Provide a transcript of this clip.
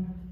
Mm-hmm.